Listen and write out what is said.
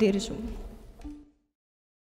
Dirigium.